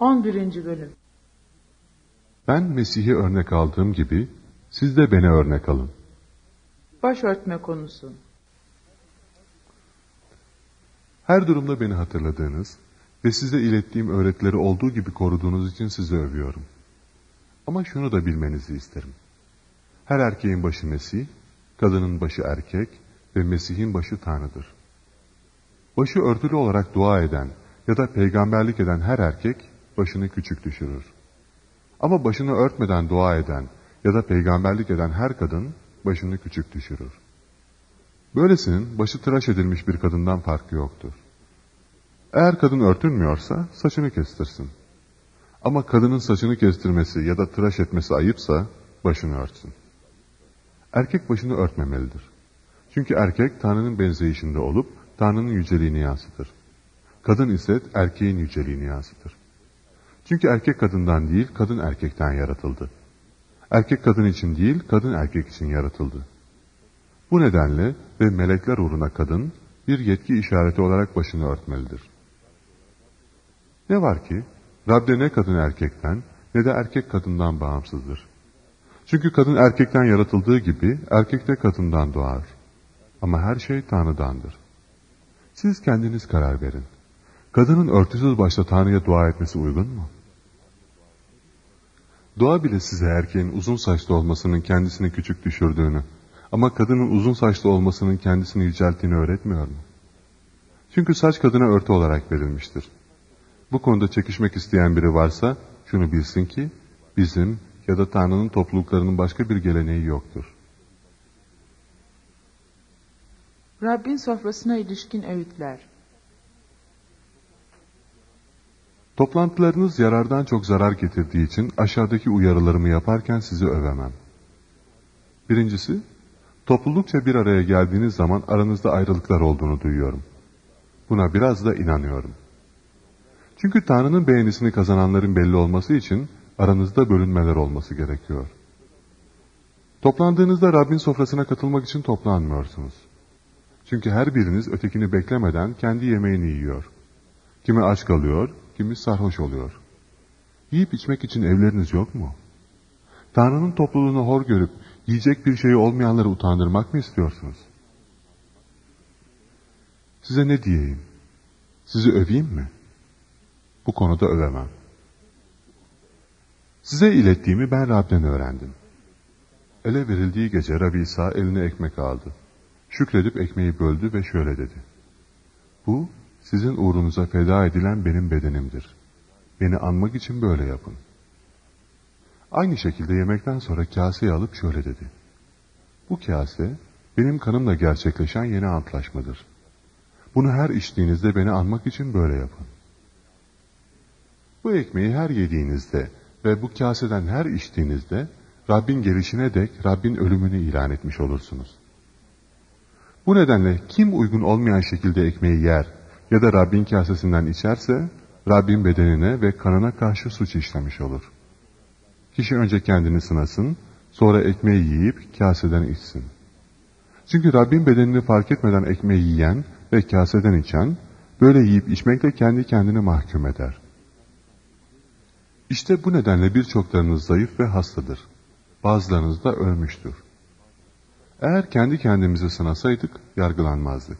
11. Bölüm Ben Mesih'i örnek aldığım gibi siz de beni örnek alın. Başörtme konusu Her durumda beni hatırladığınız ve size ilettiğim öğretileri olduğu gibi koruduğunuz için sizi övüyorum. Ama şunu da bilmenizi isterim. Her erkeğin başı Mesih, kadının başı erkek ve Mesih'in başı Tanrı'dır. Başı örtülü olarak dua eden ya da peygamberlik eden her erkek başını küçük düşürür. Ama başını örtmeden dua eden ya da peygamberlik eden her kadın başını küçük düşürür. Böylesinin başı tıraş edilmiş bir kadından farkı yoktur. Eğer kadın örtünmüyorsa saçını kestirsin. Ama kadının saçını kestirmesi ya da tıraş etmesi ayıpsa başını örtsün. Erkek başını örtmemelidir. Çünkü erkek Tanrı'nın benzeyişinde olup Tanrı'nın yüceliğini yansıtır. Kadın ise erkeğin yüceliğini yansıtır. Çünkü erkek kadından değil, kadın erkekten yaratıldı. Erkek kadın için değil, kadın erkek için yaratıldı. Bu nedenle ve melekler uğruna kadın bir yetki işareti olarak başını örtmelidir. Ne var ki, Rab'de ne kadın erkekten ne de erkek kadından bağımsızdır. Çünkü kadın erkekten yaratıldığı gibi erkek de kadından doğar. Ama her şey Tanrı'dandır. Siz kendiniz karar verin. Kadının örtüsüz başta Tanrı'ya dua etmesi uygun mu? Dua bile size erkeğin uzun saçlı olmasının kendisini küçük düşürdüğünü ama kadının uzun saçlı olmasının kendisini yücelttiğini öğretmiyor mu? Çünkü saç kadına örtü olarak verilmiştir. Bu konuda çekişmek isteyen biri varsa şunu bilsin ki bizim ya da Tanrı'nın topluluklarının başka bir geleneği yoktur. Rabbin sofrasına ilişkin öğütler Toplantılarınız yarardan çok zarar getirdiği için aşağıdaki uyarılarımı yaparken sizi övemem. Birincisi, toplulukça bir araya geldiğiniz zaman aranızda ayrılıklar olduğunu duyuyorum. Buna biraz da inanıyorum. Çünkü Tanrı'nın beğenisini kazananların belli olması için aranızda bölünmeler olması gerekiyor. Toplandığınızda Rabbin sofrasına katılmak için toplanmıyorsunuz. Çünkü her biriniz ötekini beklemeden kendi yemeğini yiyor. Kimi aç kalıyor, kimi sarhoş oluyor. Yiyip içmek için evleriniz yok mu? Tanrı'nın topluluğunu hor görüp yiyecek bir şeyi olmayanları utandırmak mı istiyorsunuz? Size ne diyeyim? Sizi öveyim mi? Bu konuda övemem. Size ilettiğimi ben Rab'den öğrendim. Ele verildiği gece Rabbi İsa eline ekmek aldı. Şükredip ekmeği böldü ve şöyle dedi. Bu sizin uğrunuza feda edilen benim bedenimdir. Beni anmak için böyle yapın. Aynı şekilde yemekten sonra kaseyi alıp şöyle dedi. Bu kase benim kanımla gerçekleşen yeni antlaşmadır. Bunu her içtiğinizde beni anmak için böyle yapın. Bu ekmeği her yediğinizde ve bu kaseden her içtiğinizde Rabbin gelişine dek Rabbin ölümünü ilan etmiş olursunuz. Bu nedenle kim uygun olmayan şekilde ekmeği yer ya da Rabbin kasesinden içerse Rabbin bedenine ve kanına karşı suç işlemiş olur. Kişi önce kendini sınasın, sonra ekmeği yiyip kaseden içsin. Çünkü Rabbin bedenini fark etmeden ekmeği yiyen ve kaseden içen, böyle yiyip içmekle kendi kendini mahkum eder. İşte bu nedenle birçoklarınız zayıf ve hastadır. Bazılarınız da ölmüştür. Eğer kendi kendimizi sınasaydık yargılanmazdık.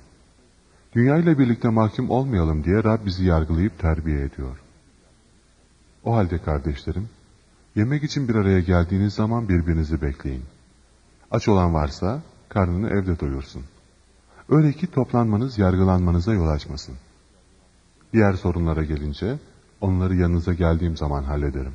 Dünya ile birlikte mahkum olmayalım diye Rab bizi yargılayıp terbiye ediyor. O halde kardeşlerim, yemek için bir araya geldiğiniz zaman birbirinizi bekleyin. Aç olan varsa karnını evde doyursun. Öyle ki toplanmanız yargılanmanıza yol açmasın. Diğer sorunlara gelince onları yanınıza geldiğim zaman hallederim.